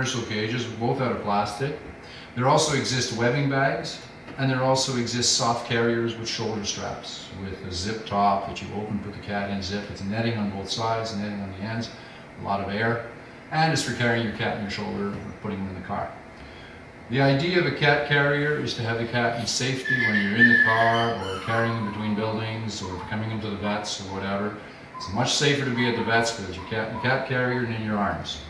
commercial cages, both out of plastic. There also exist webbing bags, and there also exist soft carriers with shoulder straps, with a zip top that you open, put the cat in, zip. It's netting on both sides, netting on the ends, a lot of air, and it's for carrying your cat on your shoulder or putting him in the car. The idea of a cat carrier is to have the cat in safety when you're in the car or carrying him between buildings or coming into the vets or whatever. It's much safer to be at the vets with your cat, in your cat carrier and in your arms.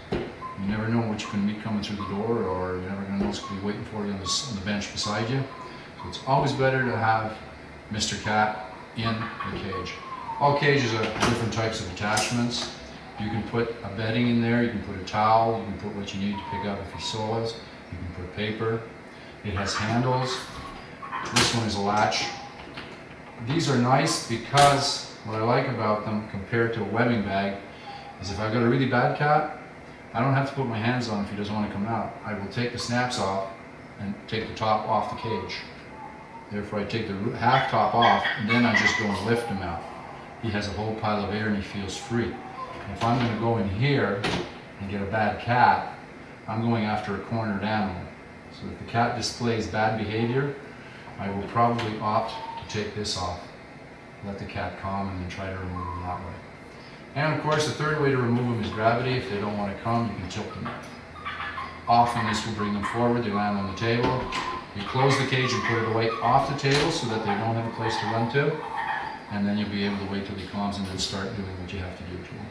You never know what you can meet coming through the door or you're never know what's going to be waiting for you on the, on the bench beside you. So it's always better to have Mr. Cat in the cage. All cages have different types of attachments. You can put a bedding in there, you can put a towel, you can put what you need to pick up if he soils. You can put paper. It has handles. This one is a latch. These are nice because what I like about them compared to a webbing bag is if I've got a really bad cat, I don't have to put my hands on if he doesn't want to come out. I will take the snaps off and take the top off the cage. Therefore I take the half top off and then I just go and lift him out. He has a whole pile of air and he feels free. If I'm going to go in here and get a bad cat, I'm going after a cornered animal. So if the cat displays bad behavior, I will probably opt to take this off. Let the cat calm and then try to remove him that way. And of course, the third way to remove them is gravity. If they don't want to come, you can tilt them Often this will bring them forward, they land on the table. You close the cage and put it away off the table so that they don't have a place to run to. And then you'll be able to wait till he calms and then start doing what you have to do to him.